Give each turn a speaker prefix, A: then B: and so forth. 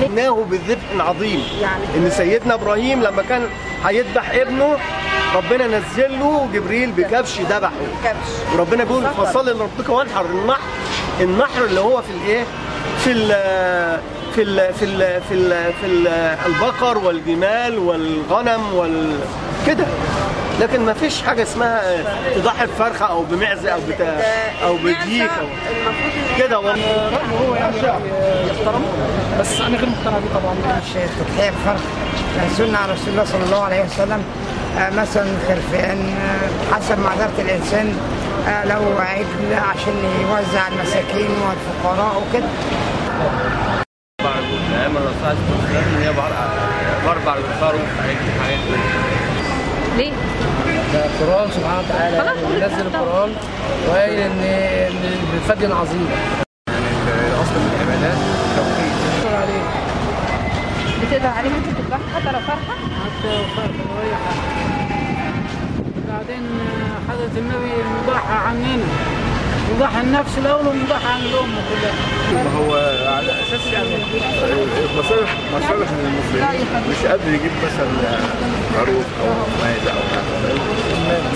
A: ففديناه بذبح عظيم. إن سيدنا إبراهيم لما كان هيذبح ابنه ربنا نزل له جبريل بكبش ذبحه.
B: كبش.
A: وربنا بيقول فصل. لربك وانحر. النحر النحر اللي هو في الإيه؟ في ال في ال في ال في ال في ال البقر والجمال والغنم وال كده. لكن ما فيش حاجة اسمها تضحي بفرخة أو بمعزة أو بتاع أو بديك أو
B: المفروض
A: كده والله
C: هو يعني يحترم بس أنا غير مقتنع بيه طبعا
D: مش تضحية بفرق سنة على رسول الله صلى الله عليه وسلم آه، مثلا خرفان آه، حسب معذرة الإنسان آه، لو عجل عشان يوزع المساكين والفقراء وكده
E: أيام الرسول ان هي الكفار
F: ليه؟
C: ده القرآن سبحانه وتعالى نزل. القرآن وقال إن إن بالفدي عظيم
E: الاصل في العبادات توحيد
C: شكرا عليه
F: بتقدر عليه؟ ممكن تذبحها حتى لو فرخه؟
G: حتى فرق ولا حاجة بعدين حضرة النبي مباح عننا مباح النفس الأول ومباح عن الأمة كلها
H: ما هو على أساس يعني مصالح مصالح المسلمين. مش قادر يجيب مثلا خروف أو ماعز أو حاجة.